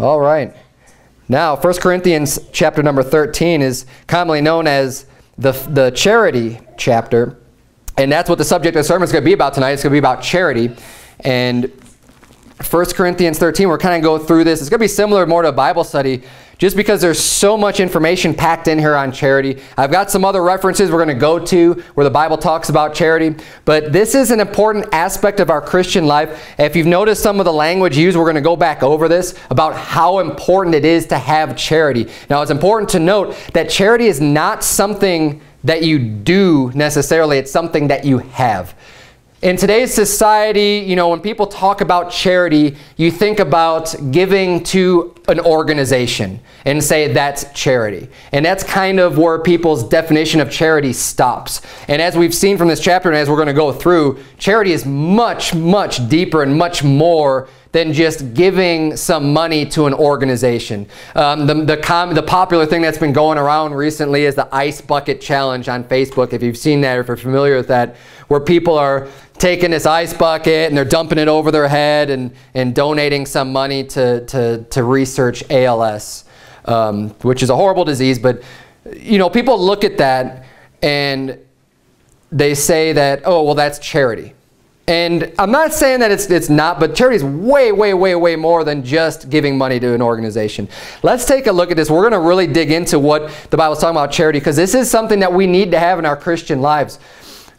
All right. Now, 1 Corinthians chapter number 13 is commonly known as the, the charity chapter. And that's what the subject of the sermon is going to be about tonight. It's going to be about charity. And 1 Corinthians 13, we're kind of go through this. It's going to be similar more to a Bible study just because there's so much information packed in here on charity. I've got some other references we're going to go to where the Bible talks about charity. But this is an important aspect of our Christian life. If you've noticed some of the language used, we're going to go back over this about how important it is to have charity. Now, it's important to note that charity is not something that you do necessarily. It's something that you have. In today's society, you know, when people talk about charity, you think about giving to an organization and say that's charity. And that's kind of where people's definition of charity stops. And as we've seen from this chapter and as we're going to go through, charity is much, much deeper and much more than just giving some money to an organization. Um, the, the, com the popular thing that's been going around recently is the Ice Bucket Challenge on Facebook, if you've seen that or if you're familiar with that, where people are taking this ice bucket and they're dumping it over their head and, and donating some money to, to, to research ALS, um, which is a horrible disease. But, you know, people look at that and they say that, oh, well, that's charity. And I'm not saying that it's, it's not, but charity is way, way, way, way more than just giving money to an organization. Let's take a look at this. We're going to really dig into what the Bible's talking about charity because this is something that we need to have in our Christian lives.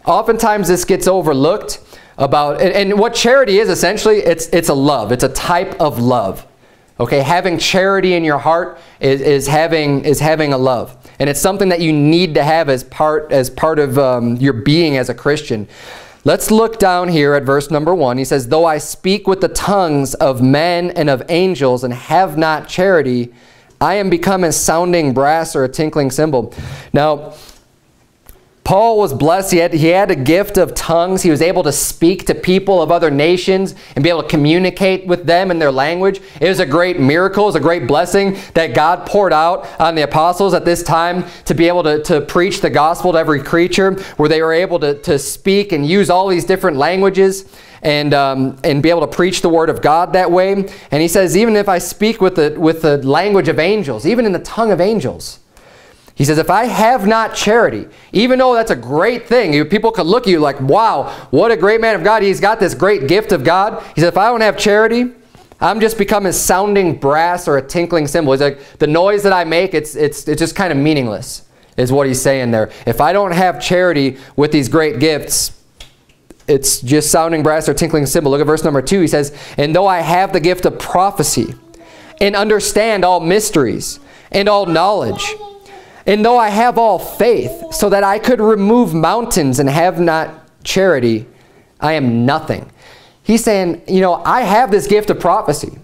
Oftentimes this gets overlooked about, and, what charity is essentially, it's, it's a love. It's a type of love. Okay, having charity in your heart is, is, having, is having a love. And it's something that you need to have as part, as part of um, your being as a Christian. Let's look down here at verse number one. He says, Though I speak with the tongues of men and of angels and have not charity, I am become a sounding brass or a tinkling cymbal. Now, Paul was blessed. He had, he had a gift of tongues. He was able to speak to people of other nations and be able to communicate with them in their language. It was a great miracle. It was a great blessing that God poured out on the apostles at this time to be able to, to preach the gospel to every creature, where they were able to, to speak and use all these different languages and, um, and be able to preach the word of God that way. And he says, even if I speak with the, with the language of angels, even in the tongue of angels, he says, if I have not charity, even though that's a great thing, people could look at you like, wow, what a great man of God. He's got this great gift of God. He said, if I don't have charity, I'm just becoming sounding brass or a tinkling cymbal. He's like, the noise that I make, it's, it's, it's just kind of meaningless, is what he's saying there. If I don't have charity with these great gifts, it's just sounding brass or tinkling cymbal. Look at verse number two. He says, and though I have the gift of prophecy and understand all mysteries and all knowledge, and though I have all faith, so that I could remove mountains and have not charity, I am nothing. He's saying, you know, I have this gift of prophecy.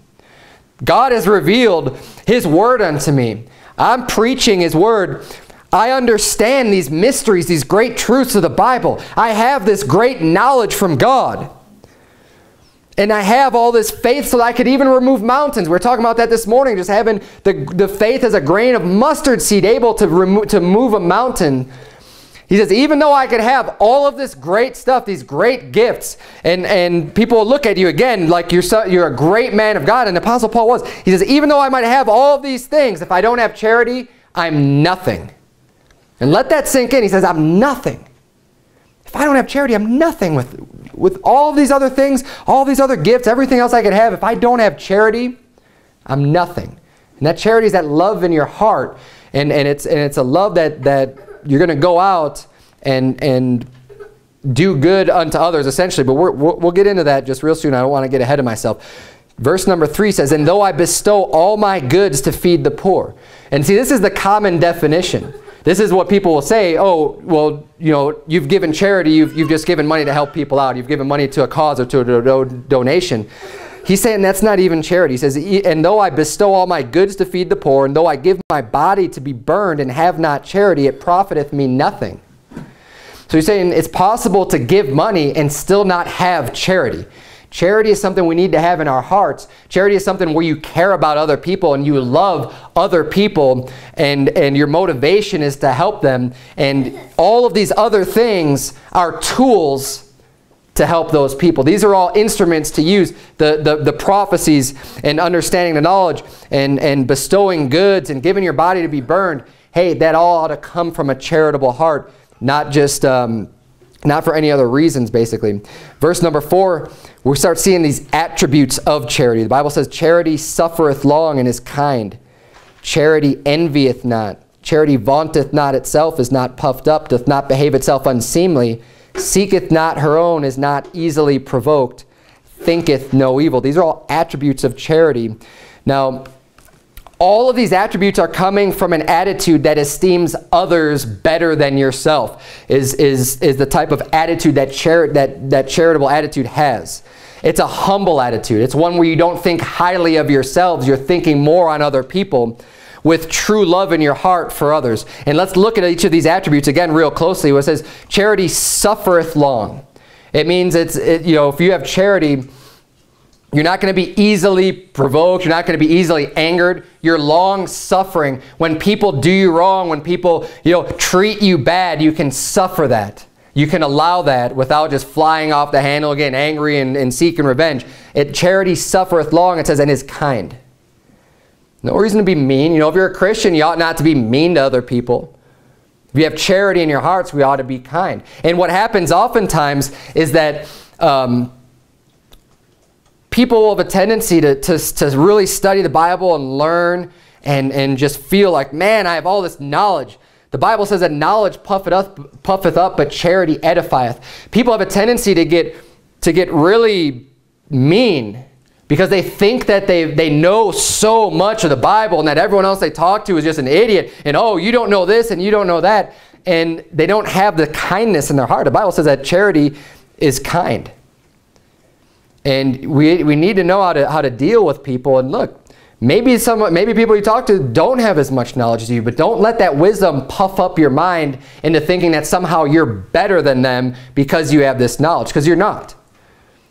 God has revealed his word unto me. I'm preaching his word. I understand these mysteries, these great truths of the Bible. I have this great knowledge from God. And I have all this faith so that I could even remove mountains. We are talking about that this morning, just having the, the faith as a grain of mustard seed able to, remove, to move a mountain. He says, even though I could have all of this great stuff, these great gifts, and, and people look at you again like you're, so, you're a great man of God, and the Apostle Paul was. He says, even though I might have all of these things, if I don't have charity, I'm nothing. And let that sink in. He says, I'm nothing. If I don't have charity, I'm nothing with, with all these other things, all these other gifts, everything else I could have. If I don't have charity, I'm nothing. And that charity is that love in your heart. And, and, it's, and it's a love that, that you're going to go out and, and do good unto others, essentially. But we will we'll get into that just real soon. I don't want to get ahead of myself. Verse number three says, And though I bestow all my goods to feed the poor. And see, this is the common definition. This is what people will say, oh, well, you know, you've given charity, you've, you've just given money to help people out. You've given money to a cause or to a do do donation. He's saying that's not even charity. He says, and though I bestow all my goods to feed the poor, and though I give my body to be burned and have not charity, it profiteth me nothing. So he's saying it's possible to give money and still not have charity. Charity is something we need to have in our hearts. Charity is something where you care about other people and you love other people and, and your motivation is to help them. And all of these other things are tools to help those people. These are all instruments to use the, the, the prophecies and understanding the knowledge and, and bestowing goods and giving your body to be burned. Hey, that all ought to come from a charitable heart, not just um, not for any other reasons, basically. Verse number four, we start seeing these attributes of charity. The Bible says, charity suffereth long and is kind. Charity envieth not. Charity vaunteth not itself, is not puffed up, doth not behave itself unseemly, seeketh not her own, is not easily provoked, thinketh no evil. These are all attributes of charity. Now, all of these attributes are coming from an attitude that esteems others better than yourself, is, is, is the type of attitude that, chari that, that charitable attitude has. It's a humble attitude. It's one where you don't think highly of yourselves. You're thinking more on other people with true love in your heart for others. And let's look at each of these attributes again real closely. Where it says, charity suffereth long. It means it's, it, you know, if you have charity, you're not going to be easily provoked. You're not going to be easily angered. You're long suffering. When people do you wrong, when people, you know, treat you bad, you can suffer that. You can allow that without just flying off the handle again, angry and, and seeking revenge. It charity suffereth long, it says, and is kind. No reason to be mean. You know, if you're a Christian, you ought not to be mean to other people. If you have charity in your hearts, we ought to be kind. And what happens oftentimes is that um, people have a tendency to, to, to really study the Bible and learn and, and just feel like, man, I have all this knowledge. The Bible says that knowledge puffeth up, puffeth up, but charity edifieth. People have a tendency to get, to get really mean because they think that they, they know so much of the Bible and that everyone else they talk to is just an idiot and oh, you don't know this and you don't know that. And they don't have the kindness in their heart. The Bible says that charity is kind. And we, we need to know how to, how to deal with people. And look, maybe, some, maybe people you talk to don't have as much knowledge as you, but don't let that wisdom puff up your mind into thinking that somehow you're better than them because you have this knowledge, because you're not.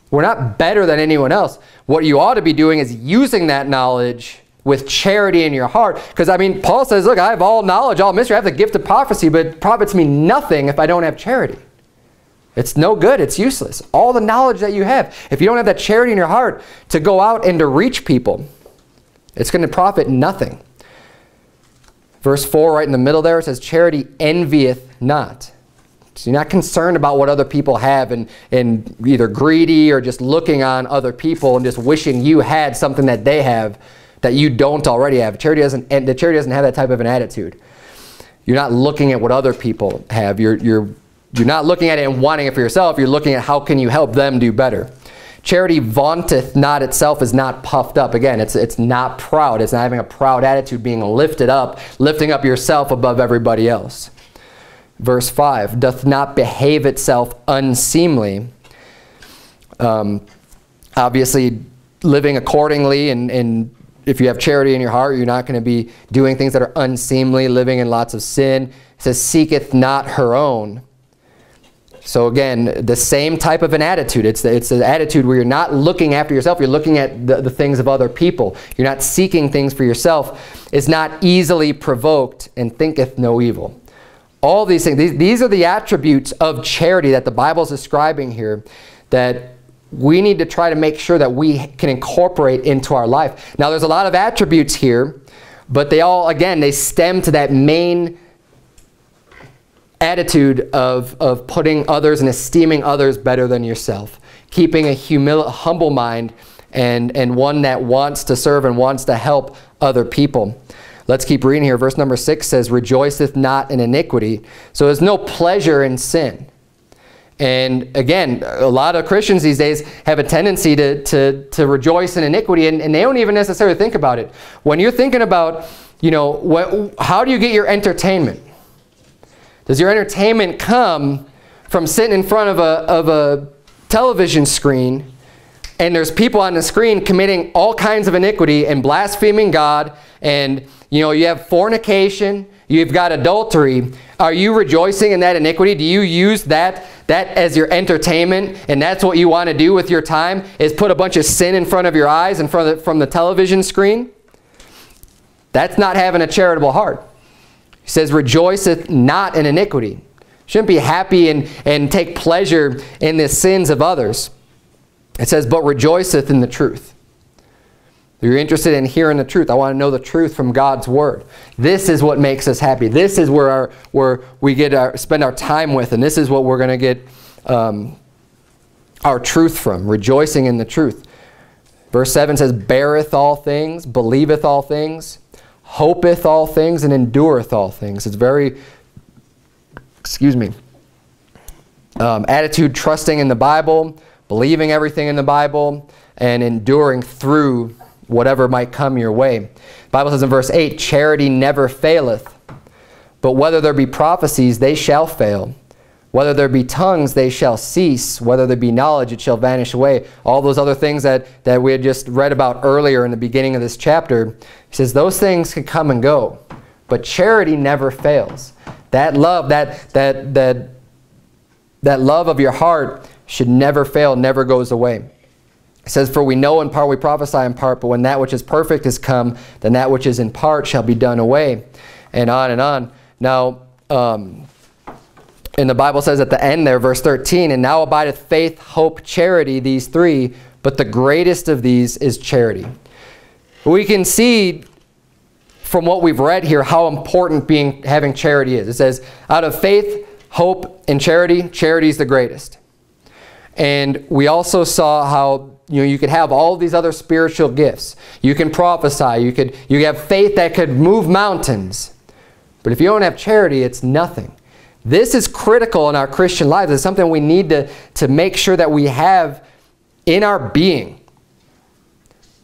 We're not better than anyone else. What you ought to be doing is using that knowledge with charity in your heart. Because, I mean, Paul says, look, I have all knowledge, all mystery. I have the gift of prophecy, but profits me nothing if I don't have charity. It's no good. It's useless. All the knowledge that you have, if you don't have that charity in your heart to go out and to reach people, it's going to profit nothing. Verse 4 right in the middle there, it says, charity envieth not. So you're not concerned about what other people have and, and either greedy or just looking on other people and just wishing you had something that they have that you don't already have. Charity doesn't, and the charity doesn't have that type of an attitude. You're not looking at what other people have. You're, you're, you're not looking at it and wanting it for yourself. You're looking at how can you help them do better. Charity vaunteth not itself, is not puffed up. Again, it's, it's not proud. It's not having a proud attitude, being lifted up, lifting up yourself above everybody else. Verse 5, doth not behave itself unseemly. Um, obviously, living accordingly and, and if you have charity in your heart, you're not going to be doing things that are unseemly, living in lots of sin. It says, seeketh not her own. So again, the same type of an attitude. It's, the, it's attitude where you're not looking after yourself. You're looking at the, the things of other people. You're not seeking things for yourself. Is not easily provoked and thinketh no evil. All these things, these, these are the attributes of charity that the Bible is describing here that we need to try to make sure that we can incorporate into our life. Now, there's a lot of attributes here, but they all, again, they stem to that main attitude of, of putting others and esteeming others better than yourself, keeping a humil humble mind and, and one that wants to serve and wants to help other people. Let's keep reading here. Verse number 6 says, Rejoiceth not in iniquity. So there's no pleasure in sin. And again, a lot of Christians these days have a tendency to, to, to rejoice in iniquity, and, and they don't even necessarily think about it. When you're thinking about, you know, what, how do you get your entertainment? Does your entertainment come from sitting in front of a, of a television screen and there's people on the screen committing all kinds of iniquity and blaspheming God and you know you have fornication you've got adultery. Are you rejoicing in that iniquity? Do you use that that as your entertainment and that's what you want to do with your time is put a bunch of sin in front of your eyes and from the, from the television screen? That's not having a charitable heart he says rejoiceth not in iniquity Shouldn't be happy and, and take pleasure in the sins of others. It says, but rejoiceth in the truth. If You're interested in hearing the truth. I want to know the truth from God's word. This is what makes us happy. This is where our where we get our spend our time with, and this is what we're going to get um, our truth from. Rejoicing in the truth. Verse 7 says, beareth all things, believeth all things, hopeth all things, and endureth all things. It's very, excuse me, um, attitude trusting in the Bible, believing everything in the Bible, and enduring through whatever might come your way. The Bible says in verse 8, Charity never faileth, but whether there be prophecies, they shall fail. Whether there be tongues, they shall cease. Whether there be knowledge, it shall vanish away. All those other things that, that we had just read about earlier in the beginning of this chapter, he says those things can come and go, but charity never fails. That love, that, that, that, that love of your heart should never fail, never goes away. It says, For we know in part, we prophesy in part, but when that which is perfect is come, then that which is in part shall be done away. And on and on. Now, um, and the Bible says at the end there, verse 13, And now abideth faith, hope, charity, these three, but the greatest of these is charity. We can see from what we've read here how important being having charity is. It says, out of faith, hope, and charity, charity is the greatest. And we also saw how you know, you could have all these other spiritual gifts. You can prophesy. You could you have faith that could move mountains. But if you don't have charity, it's nothing. This is critical in our Christian lives. It's something we need to, to make sure that we have in our being.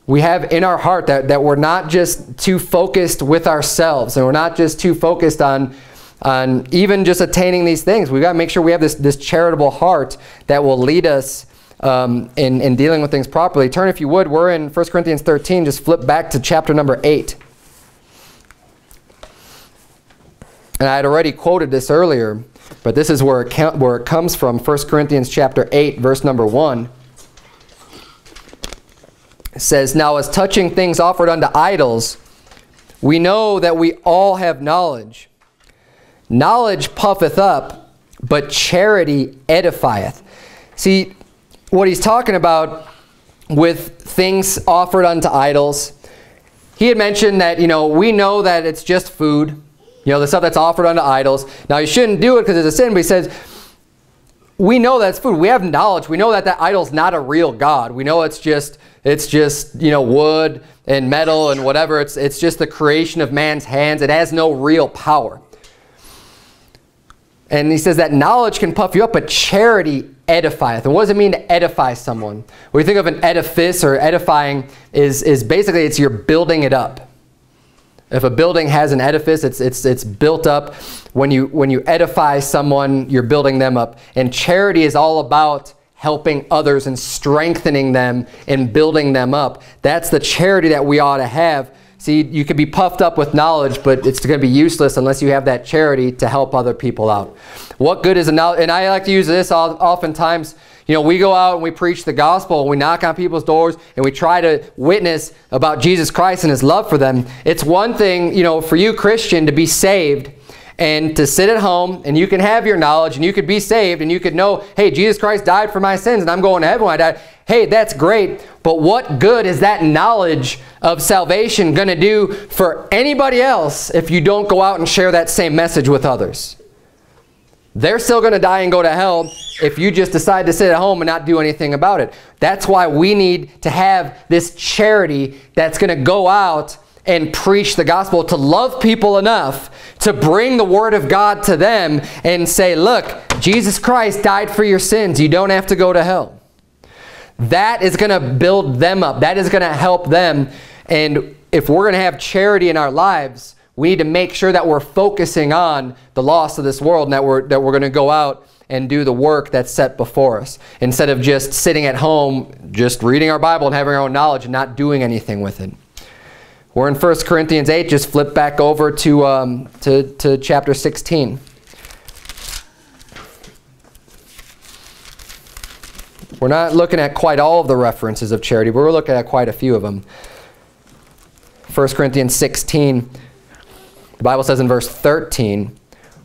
We have in our heart that, that we're not just too focused with ourselves and we're not just too focused on, on even just attaining these things. We've got to make sure we have this, this charitable heart that will lead us um, in, in dealing with things properly. Turn, if you would, we're in 1 Corinthians 13. Just flip back to chapter number 8. And I had already quoted this earlier, but this is where it, where it comes from. 1 Corinthians chapter 8, verse number 1. It says, Now as touching things offered unto idols, we know that we all have knowledge. Knowledge puffeth up, but charity edifieth. See, what he's talking about with things offered unto idols, he had mentioned that, you know, we know that it's just food, you know, the stuff that's offered unto idols. Now, you shouldn't do it because it's a sin, but he says, we know that's food. We have knowledge. We know that that idol's not a real God. We know it's just, it's just, you know, wood and metal and whatever. It's, it's just the creation of man's hands. It has no real power. And he says that knowledge can puff you up, but charity edifieth. And what does it mean to edify someone? When you think of an edifice or edifying is, is basically it's you're building it up. If a building has an edifice, it's, it's, it's built up. When you, when you edify someone, you're building them up. And charity is all about helping others and strengthening them and building them up. That's the charity that we ought to have See, you could be puffed up with knowledge, but it's going to be useless unless you have that charity to help other people out. What good is a knowledge? And I like to use this oftentimes. You know, we go out and we preach the gospel, and we knock on people's doors, and we try to witness about Jesus Christ and his love for them. It's one thing, you know, for you, Christian, to be saved and to sit at home and you can have your knowledge and you could be saved and you could know, hey, Jesus Christ died for my sins and I'm going to heaven when I die. Hey, that's great, but what good is that knowledge of salvation going to do for anybody else if you don't go out and share that same message with others? They're still going to die and go to hell if you just decide to sit at home and not do anything about it. That's why we need to have this charity that's going to go out and preach the gospel, to love people enough to bring the word of God to them and say, look, Jesus Christ died for your sins. You don't have to go to hell. That is going to build them up. That is going to help them. And if we're going to have charity in our lives, we need to make sure that we're focusing on the loss of this world and that we're, that we're going to go out and do the work that's set before us instead of just sitting at home, just reading our Bible and having our own knowledge and not doing anything with it. We're in 1 Corinthians 8. Just flip back over to, um, to, to chapter 16. We're not looking at quite all of the references of charity, but we're looking at quite a few of them. 1 Corinthians 16, the Bible says in verse 13,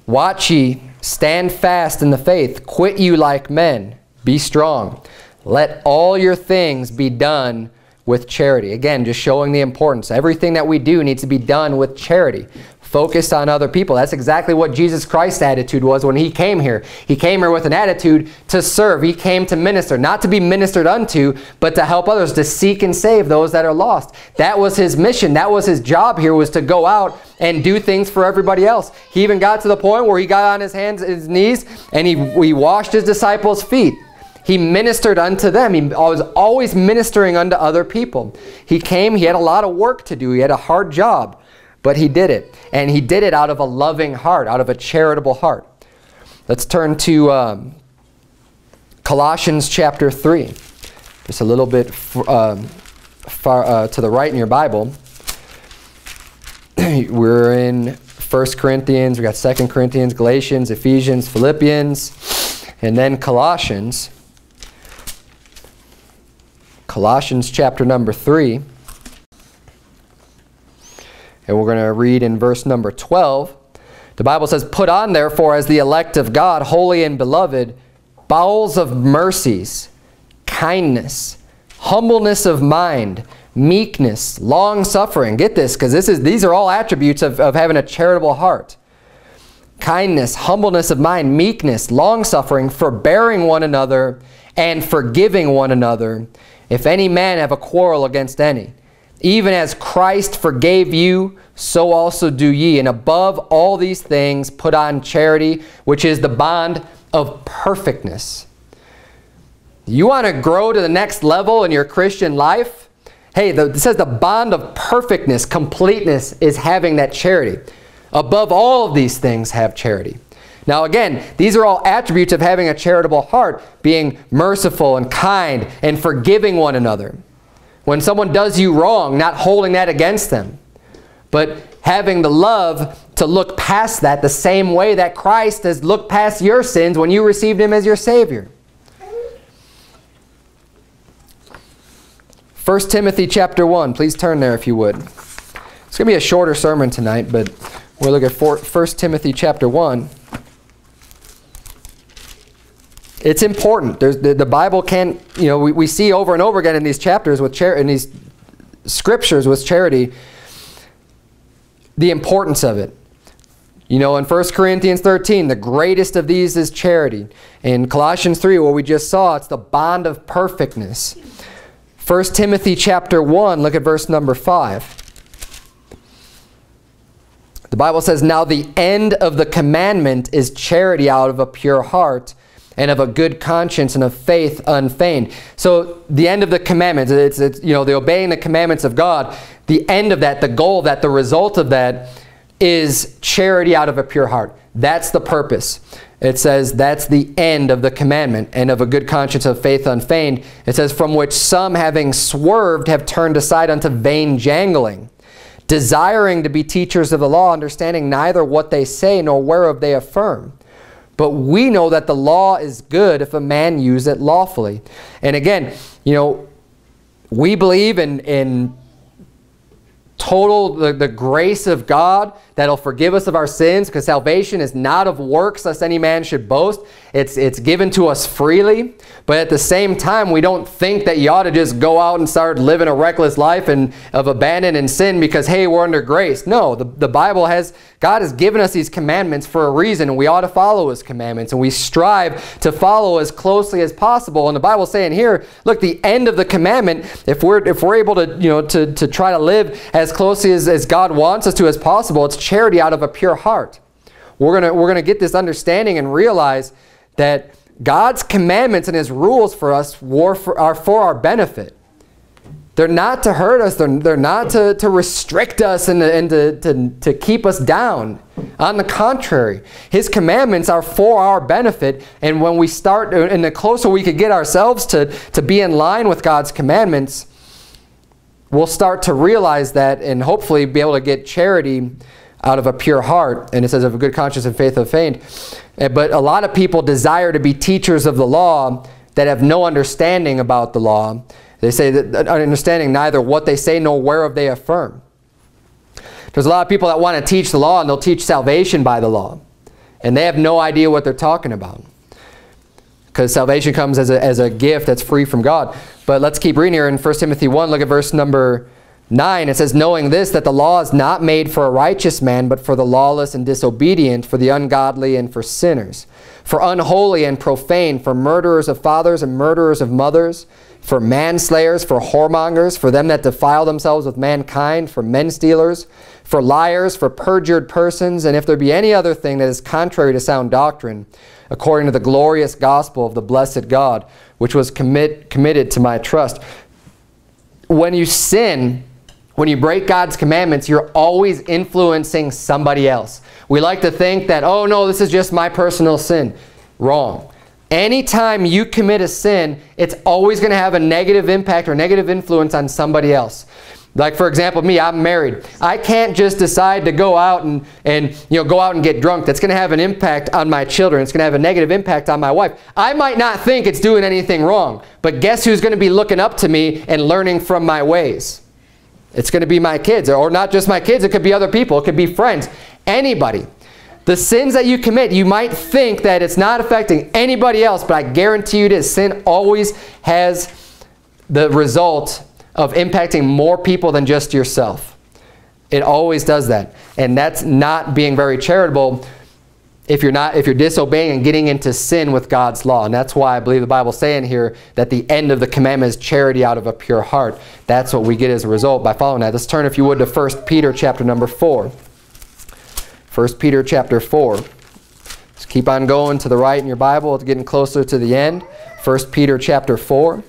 Watch ye Stand fast in the faith. Quit you like men. Be strong. Let all your things be done with charity. Again, just showing the importance. Everything that we do needs to be done with charity focused on other people. That's exactly what Jesus Christ's attitude was when he came here. He came here with an attitude to serve. He came to minister, not to be ministered unto, but to help others, to seek and save those that are lost. That was his mission. That was his job here, was to go out and do things for everybody else. He even got to the point where he got on his hands and his knees and he, he washed his disciples' feet. He ministered unto them. He was always ministering unto other people. He came, he had a lot of work to do. He had a hard job. But he did it. And he did it out of a loving heart, out of a charitable heart. Let's turn to um, Colossians chapter 3. Just a little bit um, far uh, to the right in your Bible. We're in 1 Corinthians, we got 2 Corinthians, Galatians, Ephesians, Philippians, and then Colossians. Colossians chapter number 3. And we're going to read in verse number 12. The Bible says, Put on therefore as the elect of God, holy and beloved, bowels of mercies, kindness, humbleness of mind, meekness, long-suffering. Get this, because this is these are all attributes of, of having a charitable heart. Kindness, humbleness of mind, meekness, long-suffering, forbearing one another, and forgiving one another, if any man have a quarrel against any. Even as Christ forgave you, so also do ye. And above all these things, put on charity, which is the bond of perfectness. You want to grow to the next level in your Christian life? Hey, the, it says the bond of perfectness, completeness, is having that charity. Above all of these things, have charity. Now again, these are all attributes of having a charitable heart, being merciful and kind and forgiving one another. When someone does you wrong, not holding that against them, but having the love to look past that the same way that Christ has looked past your sins when you received him as your Savior. 1 Timothy chapter 1. Please turn there if you would. It's going to be a shorter sermon tonight, but we'll look at 1 Timothy chapter 1. It's important. There's, the, the Bible can, you know, we, we see over and over again in these chapters with charity, in these scriptures with charity, the importance of it. You know, in 1 Corinthians 13, the greatest of these is charity. In Colossians 3, what we just saw, it's the bond of perfectness. 1 Timothy chapter 1, look at verse number 5. The Bible says, Now the end of the commandment is charity out of a pure heart and of a good conscience and of faith unfeigned. So the end of the commandments, it's, it's, you know, the obeying the commandments of God, the end of that, the goal that, the result of that is charity out of a pure heart. That's the purpose. It says that's the end of the commandment and of a good conscience of faith unfeigned. It says from which some having swerved have turned aside unto vain jangling, desiring to be teachers of the law, understanding neither what they say nor whereof they affirm. But we know that the law is good if a man use it lawfully. And again, you know, we believe in, in total the, the grace of God that'll forgive us of our sins because salvation is not of works lest any man should boast. It's, it's given to us freely. But at the same time, we don't think that you ought to just go out and start living a reckless life and of abandon and sin because, hey, we're under grace. No, the, the Bible has, God has given us these commandments for a reason and we ought to follow his commandments and we strive to follow as closely as possible. And the Bible's saying here, look, the end of the commandment, if we're, if we're able to, you know, to, to try to live as closely as, as God wants us to as possible, it's charity out of a pure heart. We're going we're gonna get this understanding and realize that God's commandments and his rules for us for, are for our benefit. They're not to hurt us. They're, they're not to, to restrict us and, and to, to, to keep us down. On the contrary, his commandments are for our benefit. And when we start, and the closer we could get ourselves to, to be in line with God's commandments, we'll start to realize that and hopefully be able to get charity out of a pure heart. And it says of a good conscience and faith unfeigned. Eh, but a lot of people desire to be teachers of the law that have no understanding about the law. They say that understanding neither what they say nor whereof they affirm. There's a lot of people that want to teach the law and they'll teach salvation by the law. And they have no idea what they're talking about. Because salvation comes as a, as a gift that's free from God. But let's keep reading here in 1 Timothy 1. Look at verse number 9. It says, Knowing this, that the law is not made for a righteous man, but for the lawless and disobedient, for the ungodly and for sinners, for unholy and profane, for murderers of fathers and murderers of mothers, for manslayers, for whoremongers, for them that defile themselves with mankind, for men stealers, for liars, for perjured persons, and if there be any other thing that is contrary to sound doctrine, according to the glorious gospel of the blessed God, which was commit, committed to my trust. When you sin, when you break God's commandments, you're always influencing somebody else. We like to think that, oh no, this is just my personal sin. Wrong. Anytime you commit a sin, it's always going to have a negative impact or negative influence on somebody else. Like for example, me, I'm married. I can't just decide to go out and, and you know, go out and get drunk. That's going to have an impact on my children. It's going to have a negative impact on my wife. I might not think it's doing anything wrong, but guess who's going to be looking up to me and learning from my ways? It's going to be my kids, or not just my kids. It could be other people. It could be friends. Anybody. The sins that you commit, you might think that it's not affecting anybody else, but I guarantee you is. Sin always has the result of impacting more people than just yourself. It always does that. And that's not being very charitable if you're not if you're disobeying and getting into sin with God's law. And that's why I believe the Bible's saying here that the end of the commandment is charity out of a pure heart. That's what we get as a result by following that. Let's turn if you would to 1 Peter chapter number 4. 1 Peter chapter 4. Let's keep on going to the right in your Bible. It's getting closer to the end. 1 Peter chapter 4.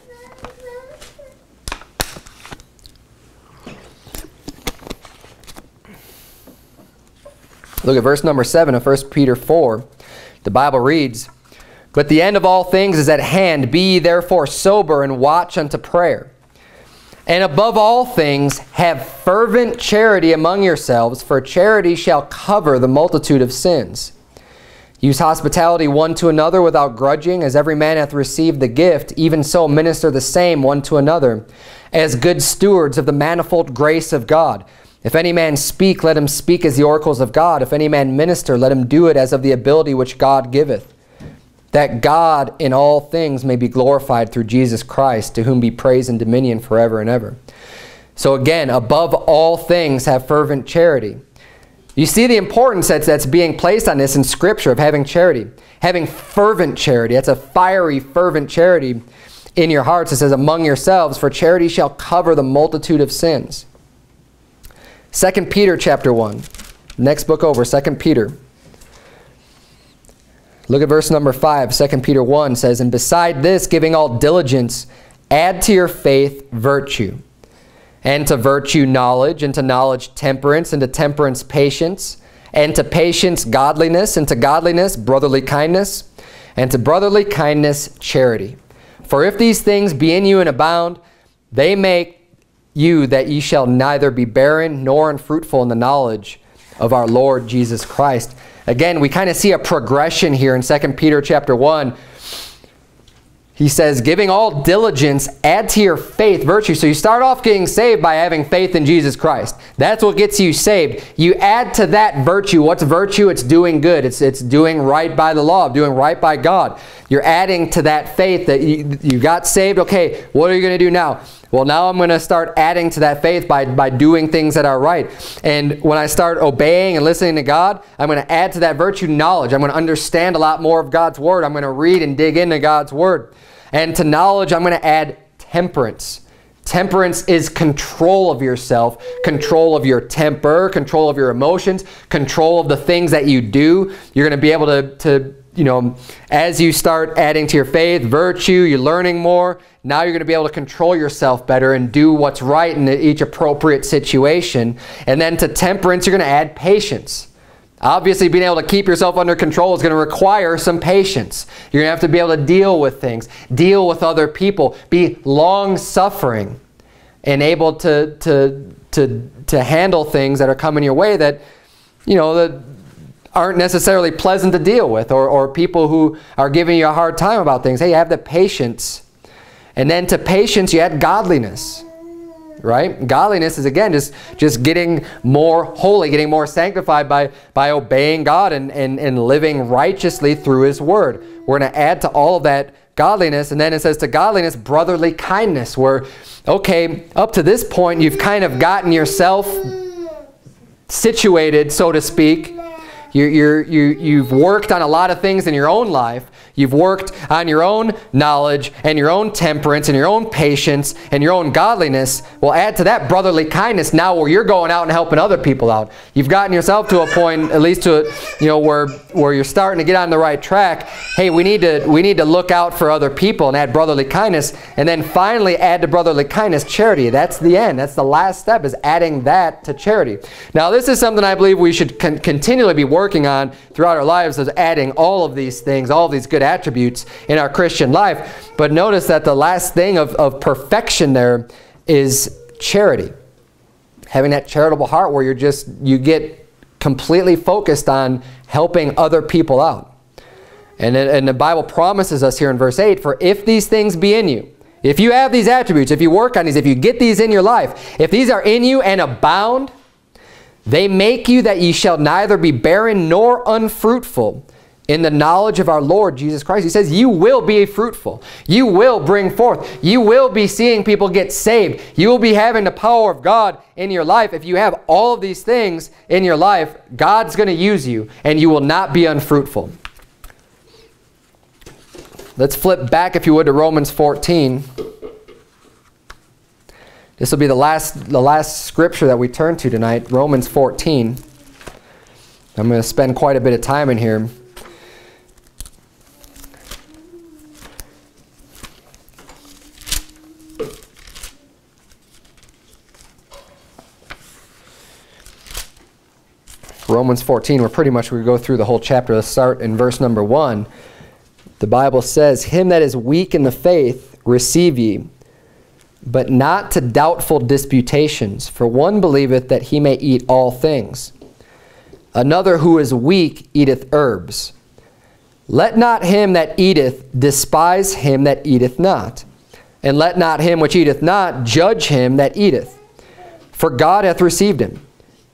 Look at verse number 7 of 1 Peter 4. The Bible reads, But the end of all things is at hand. Be ye therefore sober and watch unto prayer. And above all things, have fervent charity among yourselves, for charity shall cover the multitude of sins. Use hospitality one to another without grudging, as every man hath received the gift, even so minister the same one to another, as good stewards of the manifold grace of God. If any man speak, let him speak as the oracles of God. If any man minister, let him do it as of the ability which God giveth that God in all things may be glorified through Jesus Christ, to whom be praise and dominion forever and ever. So again, above all things, have fervent charity. You see the importance that's, that's being placed on this in Scripture of having charity. Having fervent charity. That's a fiery, fervent charity in your hearts. It says, among yourselves, for charity shall cover the multitude of sins. 2 Peter chapter 1. Next book over, 2 Peter. Look at verse number 5. 2 Peter 1 says, And beside this, giving all diligence, add to your faith virtue. And to virtue knowledge, and to knowledge temperance, and to temperance patience, and to patience godliness, and to godliness brotherly kindness, and to brotherly kindness charity. For if these things be in you and abound, they make you that ye shall neither be barren nor unfruitful in the knowledge of our Lord Jesus Christ. Again, we kind of see a progression here in 2 Peter chapter 1. He says, giving all diligence, add to your faith virtue. So you start off getting saved by having faith in Jesus Christ. That's what gets you saved. You add to that virtue. What's virtue? It's doing good. It's, it's doing right by the law, doing right by God. You're adding to that faith that you, you got saved. Okay, what are you going to do now? Well, now I'm going to start adding to that faith by, by doing things that are right. And when I start obeying and listening to God, I'm going to add to that virtue knowledge. I'm going to understand a lot more of God's Word. I'm going to read and dig into God's Word. And to knowledge, I'm going to add temperance. Temperance is control of yourself, control of your temper, control of your emotions, control of the things that you do. You're going to be able to, to you know, as you start adding to your faith, virtue, you're learning more, now you're going to be able to control yourself better and do what's right in each appropriate situation. And then to temperance, you're going to add patience. Obviously, being able to keep yourself under control is going to require some patience. You're going to have to be able to deal with things, deal with other people, be long-suffering, and able to, to, to, to handle things that are coming your way that, you know, that aren't necessarily pleasant to deal with, or, or people who are giving you a hard time about things. Hey, you have the patience. And then to patience, you add godliness. right? Godliness is again just just getting more holy, getting more sanctified by by obeying God and and, and living righteously through His Word. We're going to add to all of that godliness, and then it says to godliness brotherly kindness. Where okay, up to this point you've kind of gotten yourself situated, so to speak. You, you're, you, you've worked on a lot of things in your own life. You've worked on your own knowledge and your own temperance and your own patience and your own godliness. Well, add to that brotherly kindness now where you're going out and helping other people out. You've gotten yourself to a point, at least to, you know, where, where you're starting to get on the right track. Hey, we need, to, we need to look out for other people and add brotherly kindness. And then finally add to brotherly kindness charity. That's the end. That's the last step is adding that to charity. Now, this is something I believe we should con continually be working on throughout our lives is adding all of these things, all of these good attributes in our Christian life. But notice that the last thing of, of perfection there is charity. Having that charitable heart where you're just, you get completely focused on helping other people out. And, and the Bible promises us here in verse 8, for if these things be in you, if you have these attributes, if you work on these, if you get these in your life, if these are in you and abound, they make you that ye shall neither be barren nor unfruitful in the knowledge of our Lord Jesus Christ. He says you will be fruitful. You will bring forth. You will be seeing people get saved. You will be having the power of God in your life. If you have all of these things in your life, God's going to use you and you will not be unfruitful. Let's flip back, if you would, to Romans 14. This will be the last, the last scripture that we turn to tonight, Romans 14. I'm going to spend quite a bit of time in here. Romans 14, we're pretty much, we go through the whole chapter. Let's start in verse number 1. The Bible says, Him that is weak in the faith receive ye, but not to doubtful disputations. For one believeth that he may eat all things. Another who is weak eateth herbs. Let not him that eateth despise him that eateth not. And let not him which eateth not judge him that eateth. For God hath received him.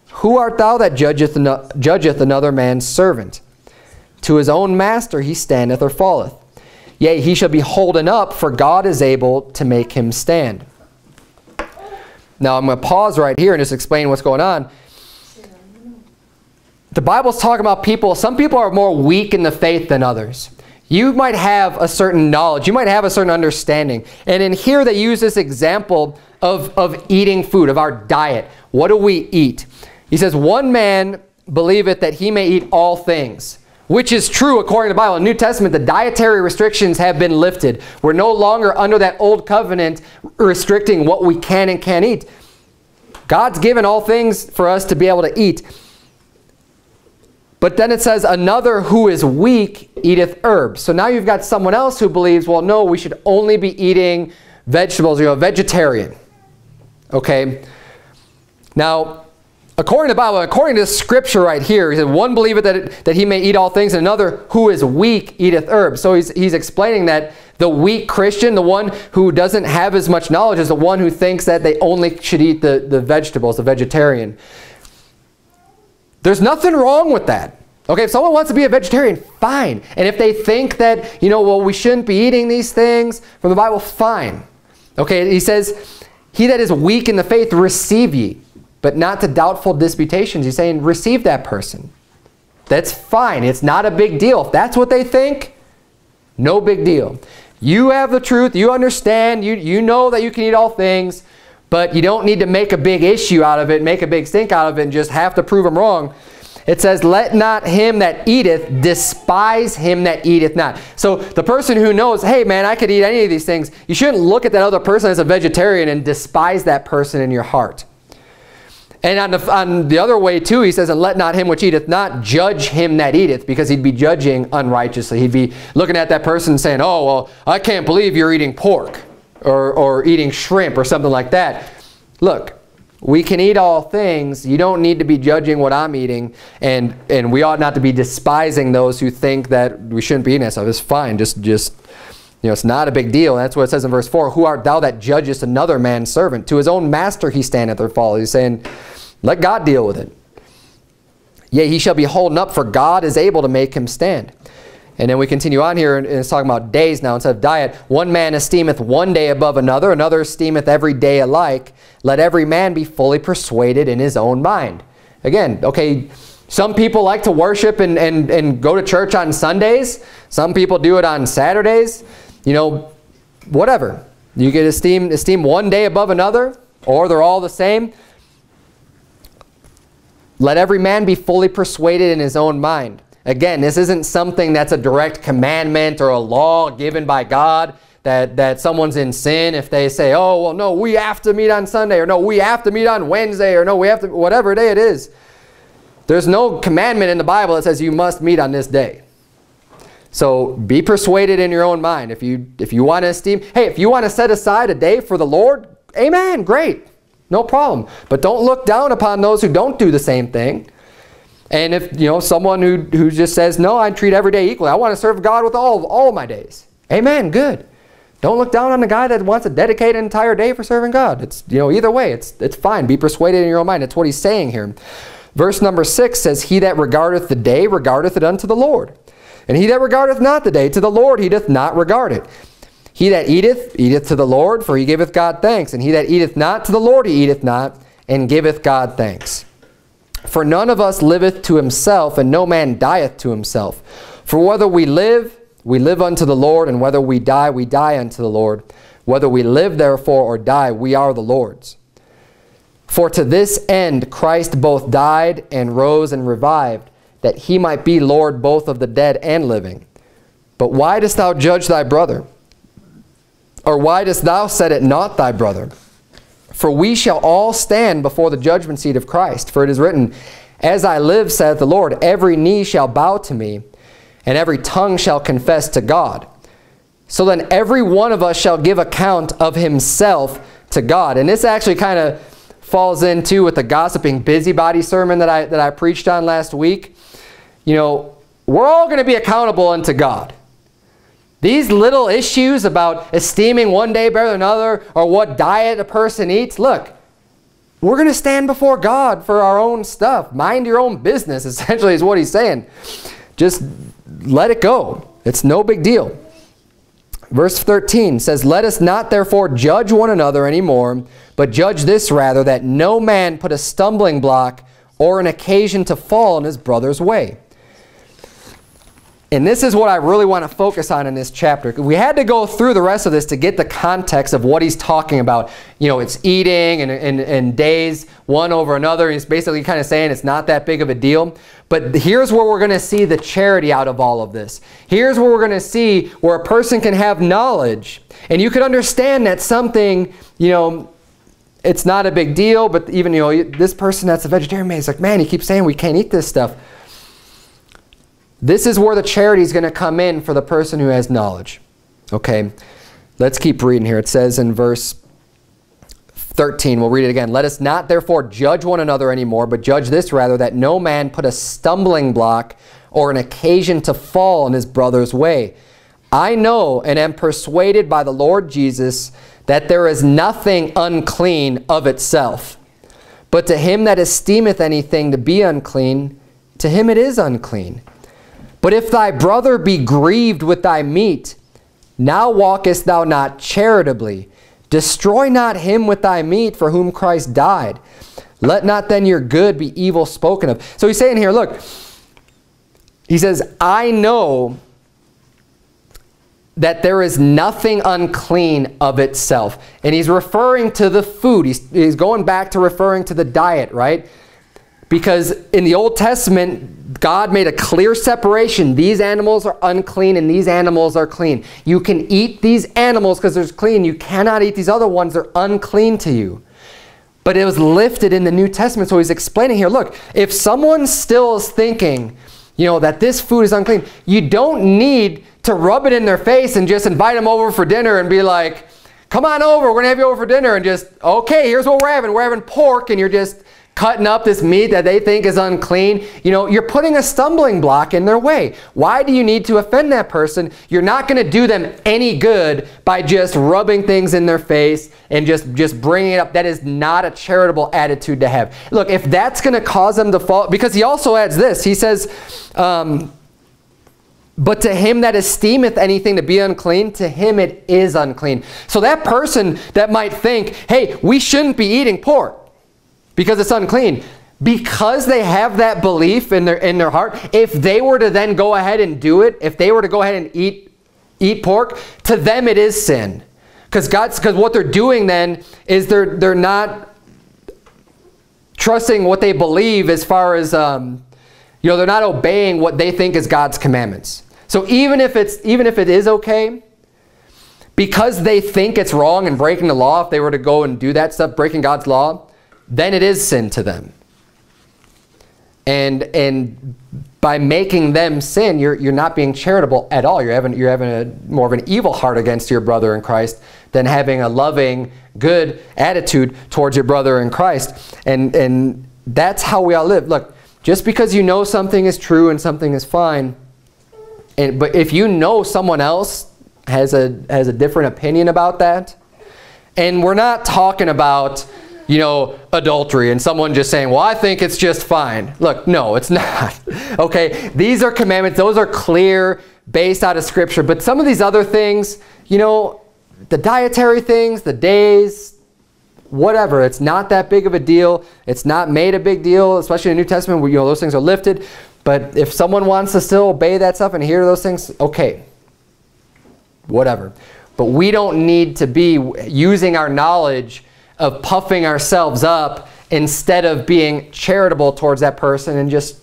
Who art thou that judgeth, judgeth another man's servant? To his own master he standeth or falleth. Yea, he shall be holden up, for God is able to make him stand. Now, I'm going to pause right here and just explain what's going on. The Bible's talking about people, some people are more weak in the faith than others. You might have a certain knowledge. You might have a certain understanding. And in here they use this example of, of eating food, of our diet. What do we eat? He says, one man believeth that he may eat all things which is true according to the Bible. In the New Testament, the dietary restrictions have been lifted. We're no longer under that old covenant restricting what we can and can't eat. God's given all things for us to be able to eat. But then it says, another who is weak eateth herbs. So now you've got someone else who believes, well, no, we should only be eating vegetables, You're a vegetarian. Okay? Now, according to the Bible, according to scripture right here, he said, one believeth that, that he may eat all things, and another who is weak eateth herbs. So he's, he's explaining that the weak Christian, the one who doesn't have as much knowledge, is the one who thinks that they only should eat the, the vegetables, the vegetarian. There's nothing wrong with that. Okay, if someone wants to be a vegetarian, fine. And if they think that, you know, well, we shouldn't be eating these things from the Bible, fine. Okay, he says, he that is weak in the faith, receive ye but not to doubtful disputations. He's saying receive that person. That's fine. It's not a big deal. If that's what they think, no big deal. You have the truth. You understand. You, you know that you can eat all things, but you don't need to make a big issue out of it, make a big stink out of it, and just have to prove them wrong. It says, let not him that eateth despise him that eateth not. So the person who knows, hey man, I could eat any of these things, you shouldn't look at that other person as a vegetarian and despise that person in your heart. And on the, on the other way too, he says, and let not him which eateth not judge him that eateth, because he'd be judging unrighteously. He'd be looking at that person saying, oh, well, I can't believe you're eating pork or, or eating shrimp or something like that. Look, we can eat all things. You don't need to be judging what I'm eating, and, and we ought not to be despising those who think that we shouldn't be eating that stuff. It's fine. Just, just You know, it's not a big deal. That's what it says in verse 4. Who art thou that judgest another man's servant? To his own master he standeth or falleth. He's saying, let God deal with it. Yea, he shall be holding up, for God is able to make him stand. And then we continue on here, and it's talking about days now instead of diet. One man esteemeth one day above another, another esteemeth every day alike. Let every man be fully persuaded in his own mind. Again, okay, some people like to worship and, and, and go to church on Sundays. Some people do it on Saturdays you know, whatever. You get esteem, esteem one day above another, or they're all the same. Let every man be fully persuaded in his own mind. Again, this isn't something that's a direct commandment or a law given by God that, that someone's in sin if they say, oh, well, no, we have to meet on Sunday, or no, we have to meet on Wednesday, or no, we have to, whatever day it is. There's no commandment in the Bible that says you must meet on this day. So be persuaded in your own mind. If you, if you want to esteem, hey, if you want to set aside a day for the Lord, amen, great. No problem. But don't look down upon those who don't do the same thing. And if, you know, someone who, who just says, no, I treat every day equally. I want to serve God with all, all my days. Amen, good. Don't look down on the guy that wants to dedicate an entire day for serving God. It's, you know, either way, it's, it's fine. Be persuaded in your own mind. That's what he's saying here. Verse number six says, He that regardeth the day regardeth it unto the Lord. And he that regardeth not the day, to the Lord he doth not regard it. He that eateth, eateth to the Lord, for he giveth God thanks. And he that eateth not, to the Lord he eateth not, and giveth God thanks. For none of us liveth to himself, and no man dieth to himself. For whether we live, we live unto the Lord, and whether we die, we die unto the Lord. Whether we live, therefore, or die, we are the Lord's. For to this end Christ both died and rose and revived, that he might be Lord both of the dead and living. But why dost thou judge thy brother? Or why dost thou set it not thy brother? For we shall all stand before the judgment seat of Christ. For it is written, As I live, saith the Lord, every knee shall bow to me, and every tongue shall confess to God. So then every one of us shall give account of himself to God. And this actually kind of falls into with the gossiping busybody sermon that I, that I preached on last week you know, we're all going to be accountable unto God. These little issues about esteeming one day better than another or what diet a person eats, look, we're going to stand before God for our own stuff. Mind your own business, essentially, is what he's saying. Just let it go. It's no big deal. Verse 13 says, Let us not therefore judge one another anymore, but judge this rather, that no man put a stumbling block or an occasion to fall in his brother's way. And this is what I really want to focus on in this chapter. We had to go through the rest of this to get the context of what he's talking about. You know, it's eating and, and, and days one over another. He's basically kind of saying it's not that big of a deal. But here's where we're going to see the charity out of all of this. Here's where we're going to see where a person can have knowledge. And you could understand that something, you know, it's not a big deal, but even, you know, this person that's a vegetarian, man, he's like, man, he keeps saying we can't eat this stuff. This is where the charity is going to come in for the person who has knowledge. Okay, let's keep reading here. It says in verse 13, we'll read it again. Let us not therefore judge one another anymore, but judge this rather, that no man put a stumbling block or an occasion to fall in his brother's way. I know and am persuaded by the Lord Jesus that there is nothing unclean of itself. But to him that esteemeth anything to be unclean, to him it is unclean. But if thy brother be grieved with thy meat, now walkest thou not charitably. Destroy not him with thy meat for whom Christ died. Let not then your good be evil spoken of. So he's saying here, look, he says, I know that there is nothing unclean of itself. And he's referring to the food. He's, he's going back to referring to the diet, right? Because in the Old Testament, God made a clear separation. These animals are unclean and these animals are clean. You can eat these animals because they're clean. You cannot eat these other ones. They're unclean to you. But it was lifted in the New Testament. So he's explaining here, look, if someone still is thinking, you know, that this food is unclean, you don't need to rub it in their face and just invite them over for dinner and be like, come on over, we're going to have you over for dinner and just, okay, here's what we're having. We're having pork and you're just cutting up this meat that they think is unclean, you know, you're putting a stumbling block in their way. Why do you need to offend that person? You're not going to do them any good by just rubbing things in their face and just, just bringing it up. That is not a charitable attitude to have. Look, if that's going to cause them to fall, because he also adds this, he says, um, but to him that esteemeth anything to be unclean, to him it is unclean. So that person that might think, hey, we shouldn't be eating pork because it's unclean. Because they have that belief in their, in their heart, if they were to then go ahead and do it, if they were to go ahead and eat, eat pork, to them it is sin. Because God's because what they're doing then is they're they're not trusting what they believe as far as um, you know they're not obeying what they think is God's commandments. So even if it's even if it is okay, because they think it's wrong and breaking the law, if they were to go and do that stuff, breaking God's law, then it is sin to them. And and by making them sin, you're you're not being charitable at all. You're having you're having a more of an evil heart against your brother in Christ than having a loving, good attitude towards your brother in Christ. And and that's how we all live. Look, just because you know something is true and something is fine, and, but if you know someone else has a, has a different opinion about that, and we're not talking about, you know, adultery and someone just saying, well, I think it's just fine. Look, no, it's not. okay, these are commandments. Those are clear, based out of Scripture. But some of these other things, you know, the dietary things, the days, whatever. It's not that big of a deal. It's not made a big deal, especially in the New Testament where, you know, those things are lifted. But if someone wants to still obey that stuff and hear those things, okay, whatever. But we don't need to be using our knowledge of puffing ourselves up instead of being charitable towards that person and just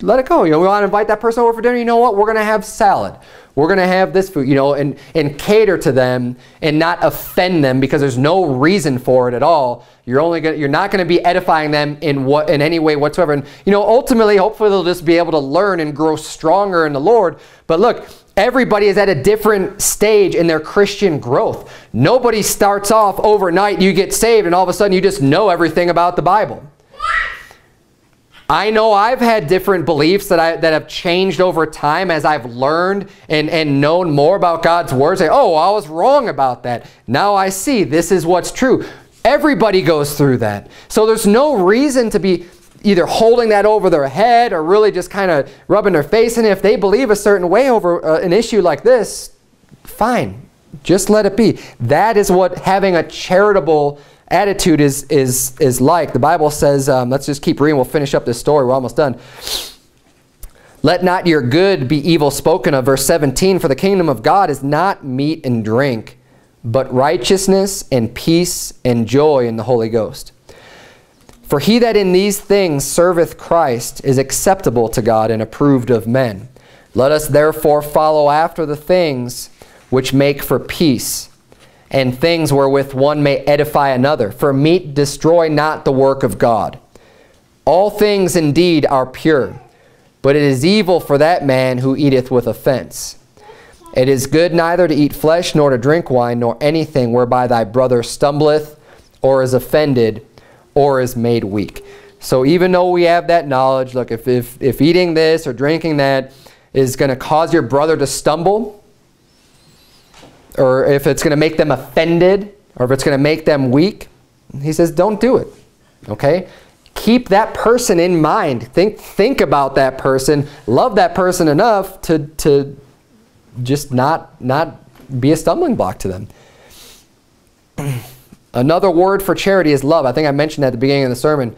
let it go. You know, we want to invite that person over for dinner. You know what? We're going to have salad. We're going to have this food, you know, and, and cater to them and not offend them because there's no reason for it at all. You're only going you're not going to be edifying them in what in any way whatsoever. And you know, ultimately, hopefully they'll just be able to learn and grow stronger in the Lord. But look, everybody is at a different stage in their Christian growth. Nobody starts off overnight, you get saved, and all of a sudden you just know everything about the Bible. I know I've had different beliefs that, I, that have changed over time as I've learned and, and known more about God's Word. Say, oh, I was wrong about that. Now I see this is what's true. Everybody goes through that. So there's no reason to be either holding that over their head or really just kind of rubbing their face it. If they believe a certain way over uh, an issue like this, fine. Just let it be. That is what having a charitable attitude is, is, is like. The Bible says, um, let's just keep reading. We'll finish up this story. We're almost done. Let not your good be evil spoken of. Verse 17, for the kingdom of God is not meat and drink, but righteousness and peace and joy in the Holy Ghost. For he that in these things serveth Christ is acceptable to God and approved of men. Let us therefore follow after the things which make for peace and things wherewith one may edify another. For meat destroy not the work of God. All things indeed are pure, but it is evil for that man who eateth with offense. It is good neither to eat flesh, nor to drink wine, nor anything whereby thy brother stumbleth, or is offended, or is made weak. So even though we have that knowledge, look, if, if, if eating this or drinking that is going to cause your brother to stumble, or if it's going to make them offended, or if it's going to make them weak, he says, don't do it. Okay? Keep that person in mind. Think, think about that person. Love that person enough to, to just not, not be a stumbling block to them. Another word for charity is love. I think I mentioned at the beginning of the sermon.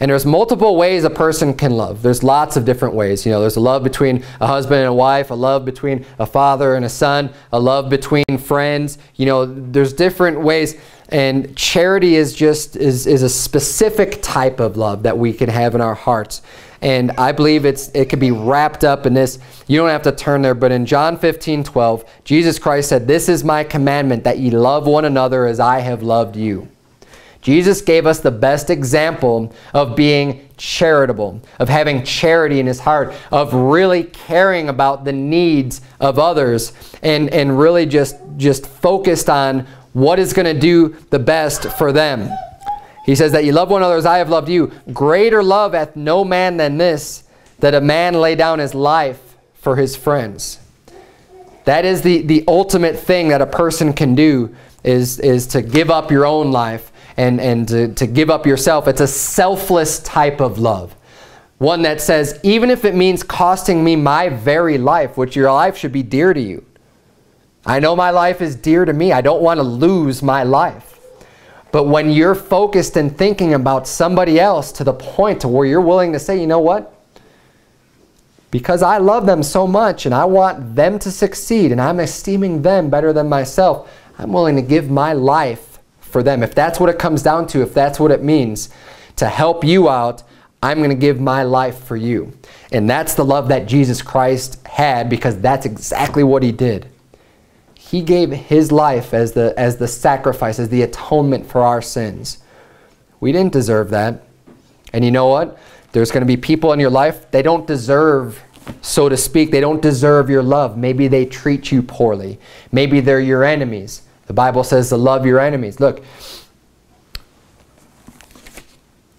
And there's multiple ways a person can love. There's lots of different ways. You know, there's a love between a husband and a wife, a love between a father and a son, a love between friends. You know, there's different ways. And charity is just is, is a specific type of love that we can have in our hearts. And I believe it's it could be wrapped up in this. You don't have to turn there, but in John 15, 12, Jesus Christ said, This is my commandment, that ye love one another as I have loved you. Jesus gave us the best example of being charitable, of having charity in his heart, of really caring about the needs of others, and, and really just, just focused on what is going to do the best for them. He says that you love one another as I have loved you. Greater love hath no man than this, that a man lay down his life for his friends. That is the, the ultimate thing that a person can do is, is to give up your own life and, and to, to give up yourself. It's a selfless type of love. One that says, even if it means costing me my very life, which your life should be dear to you. I know my life is dear to me. I don't want to lose my life. But when you're focused and thinking about somebody else to the point to where you're willing to say, you know what? Because I love them so much and I want them to succeed and I'm esteeming them better than myself, I'm willing to give my life for them. If that's what it comes down to, if that's what it means to help you out, I'm going to give my life for you. And that's the love that Jesus Christ had because that's exactly what he did. He gave his life as the, as the sacrifice, as the atonement for our sins. We didn't deserve that. And you know what? There's going to be people in your life, they don't deserve, so to speak, they don't deserve your love. Maybe they treat you poorly. Maybe they're your enemies. The Bible says to love your enemies. Look,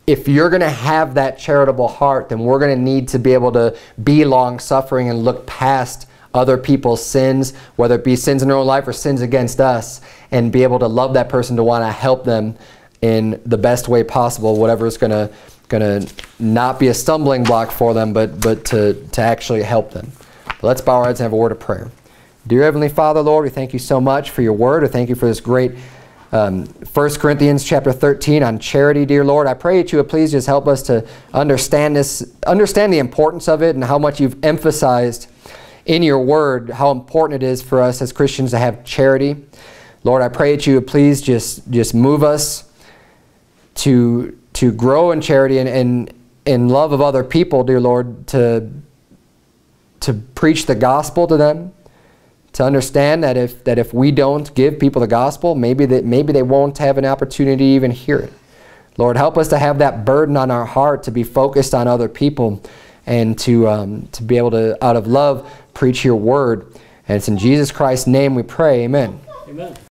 if you're going to have that charitable heart, then we're going to need to be able to be long-suffering and look past other people's sins, whether it be sins in their own life or sins against us, and be able to love that person to want to help them in the best way possible, whatever is going to going to not be a stumbling block for them, but but to to actually help them. But let's bow our heads and have a word of prayer. Dear Heavenly Father, Lord, we thank you so much for your word. We thank you for this great um, 1 Corinthians chapter 13 on charity, dear Lord. I pray that you would please just help us to understand this, understand the importance of it and how much you've emphasized in your word how important it is for us as Christians to have charity. Lord, I pray that you would please just, just move us to, to grow in charity and, and in love of other people, dear Lord, to, to preach the gospel to them, to understand that if, that if we don't give people the gospel, maybe, that, maybe they won't have an opportunity to even hear it. Lord, help us to have that burden on our heart to be focused on other people and to, um, to be able to, out of love, preach your word. And it's in Jesus Christ's name we pray. Amen. Amen.